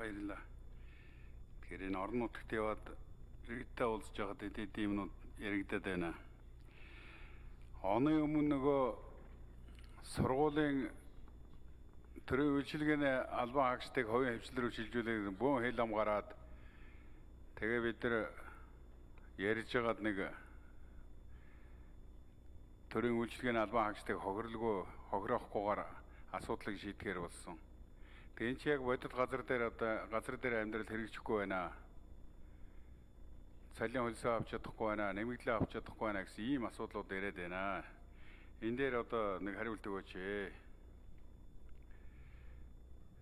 баярлалаа. Тэгэхээр энэ орон нутагт яваад иргэдтэй уулзж байгаад эдийн юмнууд яригдаад байна. Оны өмнө нөгөө сургуулийн төрийн үйлчилгээний албан хаагчдыг хувийн хвшлэр шилжүүлэх бөөн хэл ам гараад тэгээ бид нар ярьж байгаад нэг төрийн үйлчилгээний албан хаагчдыг хохирлгүй хохироохгүйгээр асуудлыг шийдэхээр болсон. Тэгээ энэ чи яг бодит газар дээр одоо газар дээр амьдрал хэрэгжихгүй байна. Цалин хөлсөө авч чадахгүй байна, нэмэгдлээ авч чадахгүй байна гэсэн ийм асуудлууд яриад байна. Энэ дээр одоо нэг хариулт өгөөч ээ.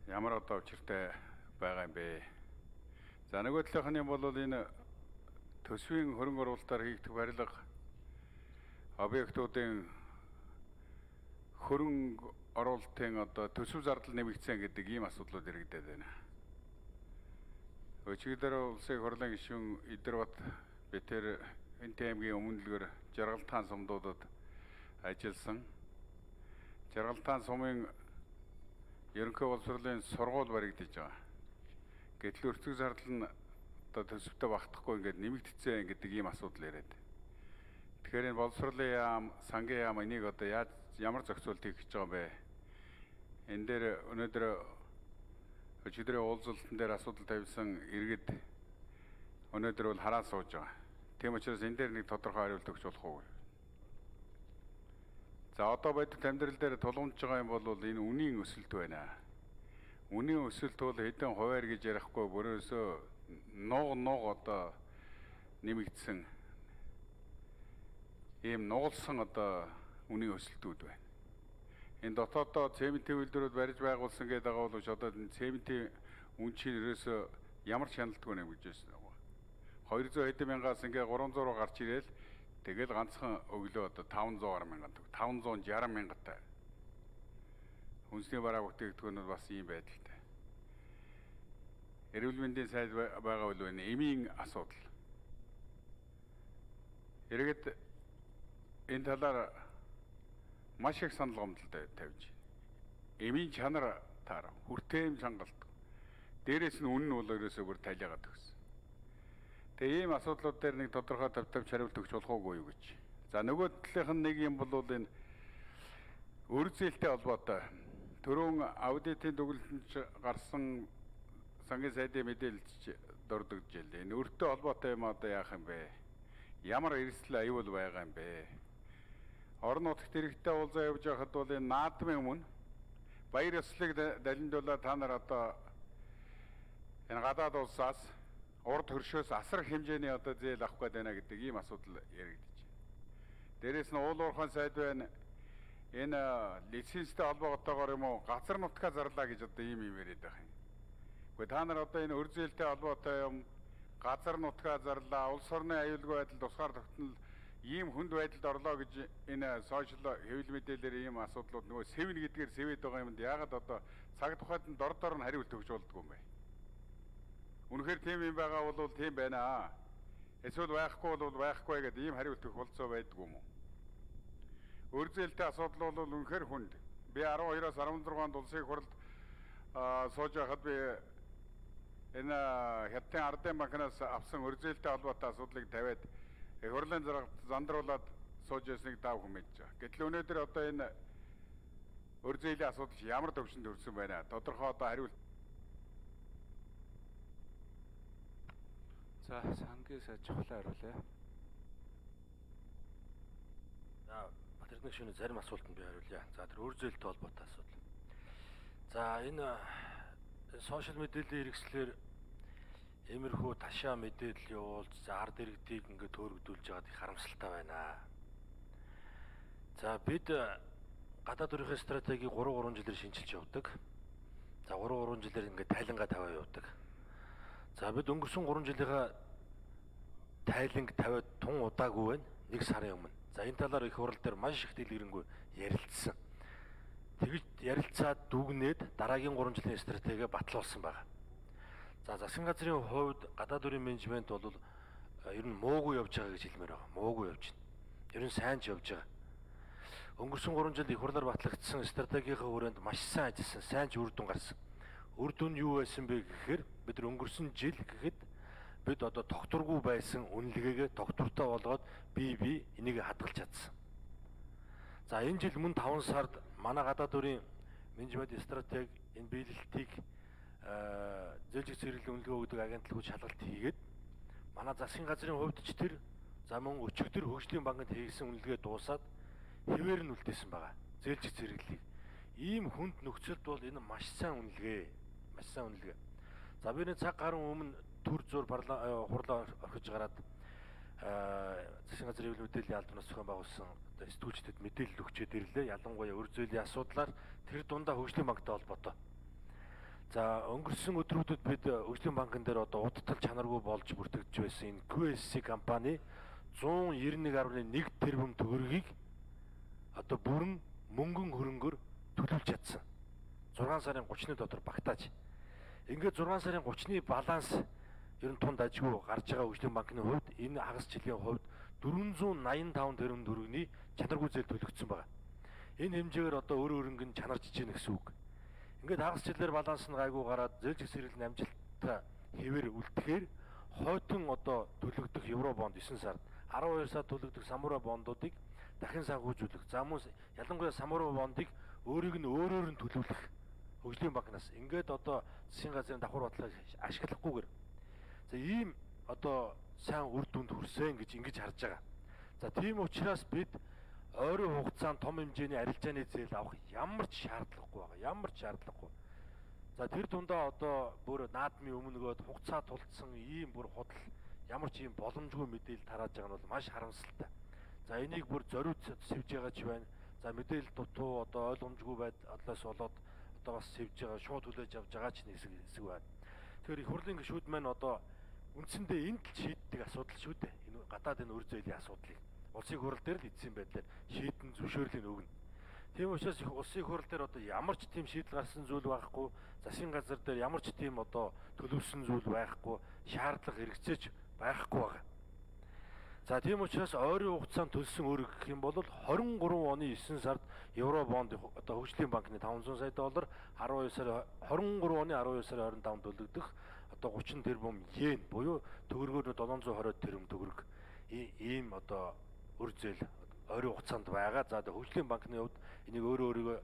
Ямар одоо учиртай байгаа юм бэ? За нөгөө талынхны бол энэ төсвийн хөрөнгө оруулалтаар хийгдэх барилга объектуудын хөрөнгө оруулалтын одоо төсөв зардал нэмэгдсэн гэдэг ийм асуудлууд иргэдэд байна. Өчигдөр улсын хурлын гишүүн Идэрбат битэр энэ аймгийн өмнөлгөр Жаргалтаан сумдуудад ажилласан. Жаргалтаан сумын ерөнхий боловсролын сургууль баригдаж байгаа. Гэтэл өртөг зардал нь одоо төсөвтэй багтахгүй ингээд нэмэгдсэн гэдэг ийм асуудал яриад. Тэгэхээр энэ боловсролын яам, сангийн яам энийг одоо яаж ямар зохицуулт хийх гэж байгаа юм бэ? Энэ дээр өнөөдөр өчигдрийн уулзалтан дээр асуудал тавьсан иргэд өнөөдөр бол хараа сууж байгаа. Тийм учраас энэ дээр нэг тодорхой хариулт өгч болох уу? За одоо бодит амьдрал дээр тулгамж байгаа юм бол энэ үнийн өсөлт байна. Үнийн өсөлт бол хэдэн хуваар гэж ярихгүй бүрөөсөө нуг нуг одоо нэмэгдсэн ийм нугалсан одоо үнийн өсөлтүүд байна энэ дотооддоо цементийн үйлдвэрүүд барьж байгуулсан гэдэг бол одоо цементийн үн чинь ерөөсөө ямар шаналдгүй нэм гэж байна. 200 хэдэн мянгаас ингээ 300 руу гарч ирээл тэгэл ганцхан өглөө одоо 500 гаруй мянган 560 мянгатай. Хүнсний бараа бүтээгдэхүүнүүд бас ийм байдалтай. Эрүүл мэндийн сайд байгаа бол энэ эмийн асуудал. Иргэд энэ талаар маш их санал гомдолд тавьж эмийн чанар таар хүртэем чангалт дээрээс нь үнэн нь бол ерөөсөө бүр талиагаад өгсөн. Тэгээ ийм асуудлууд дээр нэг тодорхой тав тавч хариулт өгч болох уугүй юу гэж. За нөгөө талынх нь нэг юм бол энэ өр зээлтэй холбоотой түрүүн аудитын дүгнэлтөнд гарсан сангийн сайдын мэдээлэлч дурдгаж ялээ. Энэ өртөө холбоотой юм одоо яах юм бэ? Ямар эрсдэл аюул байгаа юм бэ? Орон нутагт иргэдтэй уулзаа явж байхад бол энэ наадмын өмнө баяр ёслолыг далиндуулаад та нар одоо энэ гадаад улсаас урд хөршөөс асар хэмжээний одоо зээл авах гээд байна гэдэг ийм асуудал яригдчих. Дээрээс нь уул уурхайн сайд байна. Энэ лицензтэй холбоотойгоор юм уу газар нутгаа зарлаа гэж одоо ийм юм яриад байгаа юм. Гэхдээ та нар одоо энэ өрзөөлтэй холбоотой юм газар нутгаа зарлаа, улс орны аюулгүй байдал тусгаар тогтнол ийм хүнд байдалд орлоо гэж энэ сошиал хэвлэл мэдээлэлээр ийм асуудлууд нөгөө сэвн гэдгээр сэвэд байгаа юмд яагаад одоо цаг тухайд нь дор дор нь хариулт өгч болдгоо юм бэ? Үнэхээр тийм юм байгаа бол тийм байна аа. Эсвэл байхгүй бол байхгүй гэдэг ийм хариулт өгөх болцоо байдгүй юм уу? Өрзөлтэй асуудал бол үнэхээр хүнд. Би 12-оос 16 онд улсын хурлд сууж байхад би энэ хятадын ардын банкнаас авсан өрзөлтэй холбоотой асуудлыг тавиад хурлын зандруулаад сууж ясныг дав хүмэж байгаа. Гэтэл өнөөдөр одоо энэ өр зээлийн асуудал ямар төвшөнд төрсөн байна? Тодорхой одоо хариулт За сангийн сайд чухлаа хариулъя. За Батэрдэн шөнө зарим асуултанд би хариулъя. За тэр өр зээлтэй холбоотой асуудал. За энэ сошиал мэдээллийн хэрэгслэр Иймэрхүү ташаа мэдээлэл явуулж ард иргэдийг ингээд төөрөгдүүлж байгаад их харамсалтай байна. За бид гадаад төрхийн стратегийг 3 3 жилээр шинжилж явдаг. За 3 3 жилээр ингээд тайлангаа тавиа явдаг. За бид өнгөрсөн 3 жилийнхаа тайланг тавиад тун удаагүй байна. Нэг сарын өмнө. За энэ талаар их хурал дээр маш их дэлгэрэнгүй ярилцсан. Тэгж ярилцаад дүгнээд дараагийн 3 жилийн стратеги батлуулсан байна. За засгийн газрын хувьд гадаад бүрийн менежмент бол э, ер нь муугүй явж байгаа гэж хэлмээр байгаа. Муугүй явж байна. Ер нь сайн ч явж байгаа. Өнгөрсөн 3 жилд их хурлаар батлагдсан стратегийнхаа хүрээнд маш сайн ажилласан, сайн ч үр дүн гарсан. үр дүн юу байсан бэ гэхээр бид нар өнгөрсөн жил гэхэд бид одоо тогтургүй байсан үнэлгээгээ тогтвортой болгоод бие бие энийг хадгалж чадсан. За энэ жил мөн 5 сард манай гадаад бүрийн менежмент стратеги энэ биелэлтийг зээлжих зэрэглэл үнэлгээ өгдөг агентлагууд шалгалт хийгээд манай засгийн газрын хувьд ч тэр за мөн өчигдөр хөгжлийн банкнд хийсэн үнэлгээ дуусаад хэвээр нь үлдээсэн байгаа. Зээлжих зэрэглэлийг. Ийм хүнд нөхцөлд бол энэ маш сайн үнэлгээ. Маш сайн үнэлгээ. За би нэг цаг гаруй өмнө төр зур хурлаа орхиж гараад засгийн газрын хэвлэл мэдээллийн албанаас зохион байгуулсан сэтгүүлчдэд мэдээлэл өгчээд ирлээ. Ялангуяа өр зүйлийн асуудлаар тэр дундаа хөгжлийн банктай холбоотой. За өнгөрсөн өдрүүдэд бид хөгжлийн банкн дээр одоо удтал чанаргүй болж бүртгэж байсан энэ QSC компани 191.1 тэрбум төгрөгийг одоо бүрэн мөнгөн хөрөнгөөр төлөвлөж чадсан. 6 сарын 30-ны дотор багтааж. Ингээд 6 сарын 30-ны баланс ер нь тунд ажгүй гарч байгаа хөгжлийн банкны хувьд энэ хагас жилийн хувьд 485 тэрбум төгрөгийн чанаргүй зээл төлөгдсөн байна. Энэ хэмжээгээр одоо өөр өөрөнгө нь чанарч ижин гэсэн үг. Ингээд хагас жилээр баланс нь гайгүй гараад зээл зэсрэл амжилттай хэвээр үлдэхээр хойтон одоо төлөгдөх евро бонд 9 сард 12 сард төлөгдөх самура бондуудыг дахин санхүүжүүлэх. За мөн ялангуяа самура бондыг өөрийг нь өөрөөр нь төлөвлөх хөгжлийн банкнаас ингээд одоо засгийн газрын давхар бодлогыг ашиглахгүйгээр за ийм одоо сайн үр дүнд хүрсэн гэж ингэж харж байгаа. За тийм учраас бид ойрын хугацаанд том хэмжээний арилжааны зээл авах ямар ч шаардлагагүй байгаа. Ямар ч шаардлагагүй. За тэр тундаа одоо бүр наадмын өмнөгөөд хугацаа тулцсан ийм бүр худал ямар ч юм боломжгүй мэдээлэл тарааж байгаа нь бол маш харамсалтай. За энийг бүр зориуд сэвж байгаа ч байна. За мэдээлэл дутуу одоо ойлгомжгүй байдлаас болоод одоо бас сэвж байгаа шууд хүлээж авч байгаа ч нэг хэсэг байна. Тэгэхээр их хурлын гишүүд маань одоо үндсэндээ энд л шийддэг асуудал шүү дээ. Энэ гадаад энэ өр зүйлийн асуудлыг улсын хурал дээр л эцсийн байдлаар шийдэн зөвшөөрлийг өгнө. Тийм учраас улсын хурал дээр одоо ямар ч тийм шийдэл гарсан зүйл байхгүй, засгийн газар дээр ямар ч тийм одоо төлөвлөсөн зүйл байхгүй, шаардлага хэрэгцээч байхгүй байгаа. За тийм учраас ойрын хугацаанд төлсөн өрг гэх юм бол 23 оны 9 сард евро бонд одоо хөгжлийн банкны 500 сая доллар 12 сар 23 оны 12 сарын 25-нд төлөгдөх одоо 30 тэрбум йен буюу төгрөгөөр 720 тэрбум төгрөг ийм одоо өр зээл ойрын хугацаанд байгаа. За хөгжлийн банкны хувьд энийг өөрөө өөрийгөө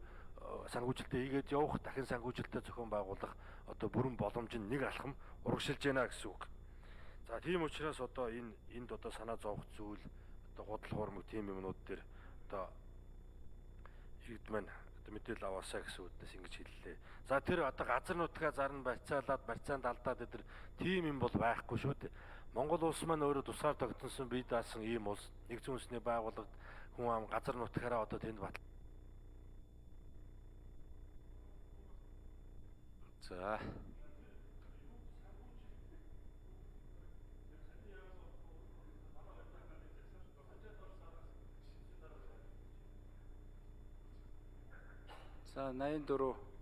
санхүүжилтээ хийгээд явах, дахин санхүүжилтээ зохион байгуулах одоо бүрэн боломж нь нэг алхам урагшилж байна гэсэн үг. За тийм учраас одоо энэ энд одоо санаа зовох зүйл одоо гудал хуурмаг тийм юмнууд дээр одоо иргэд маань одоо мэдээлэл аваасаа гэсэн үгнээс ингэж хэллээ. За тэр одоо газар нутгаа зарна барьцаалаад барьцаанд алдаад өдр тийм юм бол байхгүй шүү дээ. Монгол улс маань өөрөө тусгаар тогтносон бие даасан ийм улс нэгдсэн үндэсний байгууллагад хүн ам газар нутгаараа одоо тэнд бат. За За 84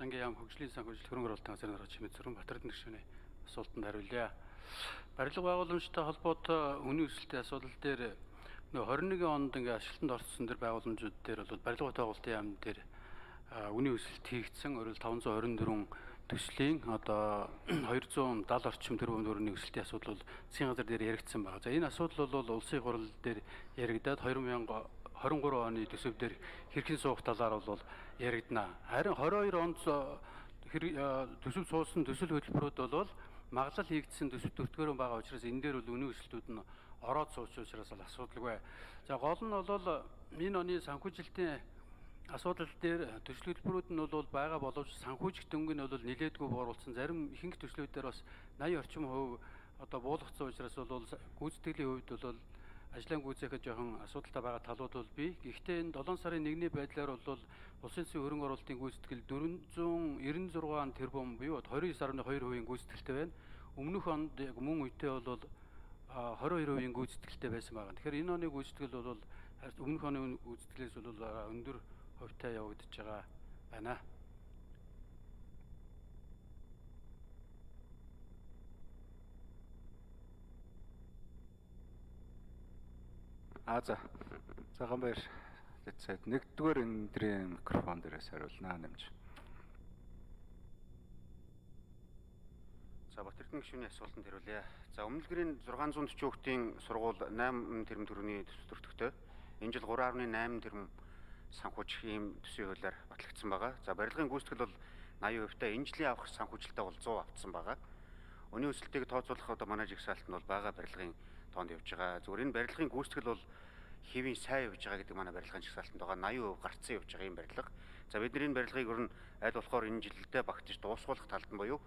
Сангийн яам хөгжлийн санхүүжилт хөрөнгө оруулалтын газрын дарга Чимэд Зүрэн Батэрдэн гишүүний асуултанд хариулъя. Барилга байгууламжтай холбоотой үнийн өсөлтийн асуудал дээр нөө 21 онд ингээ ажилтнанд орсон дэр байгууламжууд дээр бол барилга байгуулалтын яам дээр үнийн өсөлт хийгдсэн. Өөрөөр 524 төслийн одоо 270 орчим тэрбум төгрөгийн өсөлтийн асуудал бол засгийн газар дээр яригдсан байна. За энэ асуудал бол улсын хурал дээр яригдаад 2023 оны төсөв дээр хэрхэн суух талаар бол яригдана. Харин 22 онд төсөв суусан төсөл хөтөлбөрүүд бол маглал хийгдсэн төсөв төртгөрөн байгаа учраас энэ дээр бол үнийн өсөлтүүд нь ороод сууч учраас бол асуудалгүй. За гол нь бол энэ оны санхүүжилтийн асуудал дээр төсөл хөтөлбөрүүд нь бол байгаа боловч санхүүжих дөнгө нь бол нилээдгүй бууруулсан зарим ихэнх төслүүдээр бас 80 орчим хувь одоо буулгацсан учраас бол гүйцэтгэлийн хувьд бол ажлын гүйцэхэд жоохон асуудалтай байгаа талууд бол бий. Гэхдээ энэ 7 сарын 1-ний байдлаар бол улсын засгийн хөрөнгө оруулалтын гүйцэтгэл 496 тэрбум буюу 29.2% гүйцэтгэлтэй байна. Өмнөх онд яг мөн үедээ бол 22% гүйцэтгэлтэй байсан байгаа. Тэгэхээр энэ оны гүйцэтгэл бол өмнөх оны гүйцэтгэлээс бол өндөр хувьтай явагдаж байгаа байна. Аа за. За гамбайр. Тэцээд нэгдүгээр эндрийн микрофон дээрээс хариулнаа нэмж. За Батэрдэн гишүүний асуултанд хариулъя. За өмнөлгөрийн 640 хүүхдийн сургууль 8 тэрбум төгрөгийн төсвөртөгтэй. Энэ жил 3.8 тэрбум санхүүжих ийм төсвийн хуулиар батлагдсан байгаа. За барилгын гүйцэтгэл бол 80% та энэ жилийн авах санхүүжилтээ бол 100 автсан байгаа. Өнөө өсөлтийг тооцоолох одоо манай жигсаалт нь бол бага барилгын тоонд явж байгаа. Зүгээр энэ барилгын гүйцэтгэл бол хэвийн сайн явж байгаа гэдэг манай барилгын жигсаалтанд байгаа 80% гарцсан явж байгаа юм барилга. За бид нар энэ барилгыг ер нь аль болохоор энэ жилдээ багтаж дуусгуулах талд нь буюу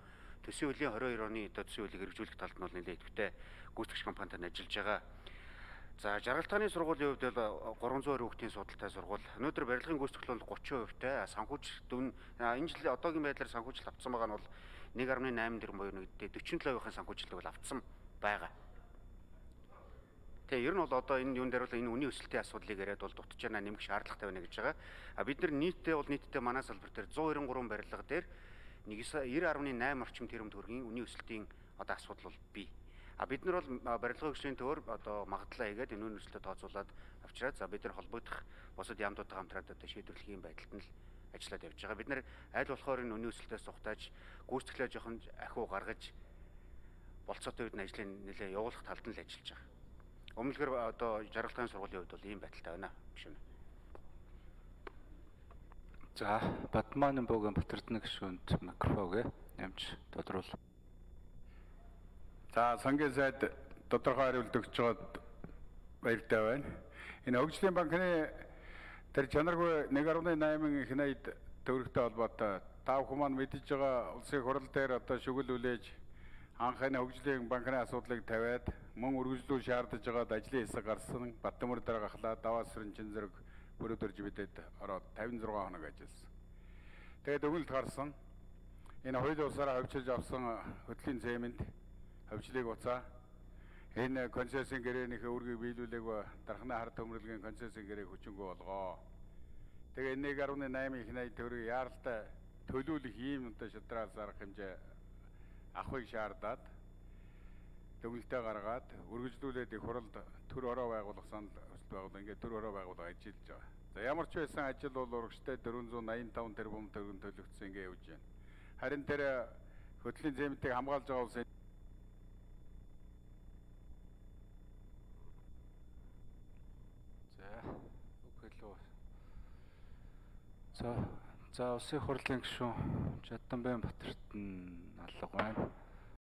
төсвийн хуулийн 22 оны төсвийн хуулийг хэрэгжүүлэх талд нь бол нэлээд идэвхтэй гүйцэтгэгч компанитай ажиллаж байгаа. За жаргалтааны сургуулийн хувьд бол 320 хүүхдийн судалтай сургууль. Өнөөдөр барилгын гүйцэтгэл бол 30% тай санхүүжилт дүн энэ жил одоогийн байдлаар санхүүжилт авсан байгаа нь бол 1.8 тэрбум буюу нэгдээ 47%-ийн санхүүжилтийг бол авсан байгаа. Тэгээ ер нь бол одоо энэ юун дээр бол энэ үнийн өсөлтийн асуудлыг яриад бол дутж яана нэмэх шаардлагатай байна гэж байгаа. А бид нар нийтдээ бол нийтдээ манай салбар дээр 193 барилга дээр 90.8 орчим тэрбум төгрөгийн үнийн өсөлтийн одоо асуудал бол бий. А бид нар бол барилгын хөгжлийн төвөр одоо магадлаа хийгээд энэ үнийн өсөлтөд тооцоолоод авчираад за бид нар холбогдох бусад яамдуудтай хамтраад одоо шийдвэрлэхийн байдалд нь л ажиллаад явж байгаа. Бид нар аль болохоор энэ үнийн өсөлтөөс цухтааж гүйцэтгэлээ жоохон ахиу гаргаж болцоотой үед нь ажлыг нэлээ явуулах талд нь л ажиллаж байгаа. Өмнөлгөр одоо жаргалтын сургуулийн хувьд бол ийм байдалтай байна. Гүшүүн. За Батманы богын Батэрдэн гишүүнд микрофоныг нэмж тодруул. За сангийн сайд тодорхой хариулт өгч байгаад баяртай байна. Энэ хөгжлийн банкны тэр чанаргүй 1.8 их найд төгрөгтэй холбоотой та бүхэн маань мэдж байгаа улсын хурал дээр одоо шүгэл үлээж анхны хөгжлийн банкны асуудлыг тавиад мөн үргэлжлүү шаардж байгаад ажлын хэсэг гарсан Баттамөр дээр гахлаа даваа сүрэнчин зэрэг өрөөдөрж бидэд ороод 56 хоног ажилласан. Тэгээд өгнөлт гарсан. Энэ хоёул улсаараа хөвчилж авсан хөтлийн цемент хөвчлийг уцаа энэ концессийн гэрээнийхээ үргийг биелүүлээг дархны хар төмөрлөгийн концессийн гэрээг хүчингү болгоо. Тэгээ 1.8 их 80 төгрөг яаралтай төлөвлөх ийм одоо шудраас арга хэмжээ авахыг шаардаад төвлөлтөй гаргаад үргэлжлүүлээд их хуралд төр ороо байгуулах санал байгуул ингээд төр ороо байгуулах ажиллаж байгаа. За ямар ч байсан ажил бол урагштай 485 тэрбум төгрөг төлөгдсөн ингээд явж байна. Харин тэр хөтлийн зэмтийг хамгаалж байгаа улсын За үг хэлөө. За за улсын хурлын гишүүн Жаданбайн Батэрт нь алга байна.